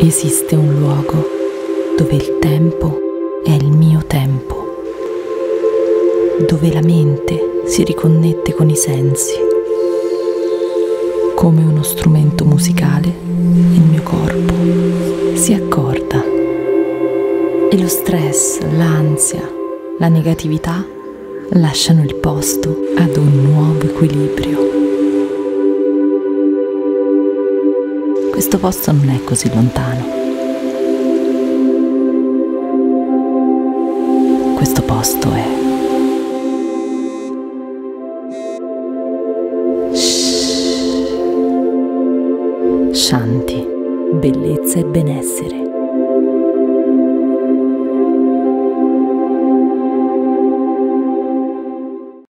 Esiste un luogo dove il tempo è il mio tempo, dove la mente si riconnette con i sensi. Come uno strumento musicale, il mio corpo si accorda e lo stress, l'ansia, la negatività lasciano il posto ad un nuovo equilibrio. Questo posto non è così lontano. Questo posto è Shanti, bellezza e benessere.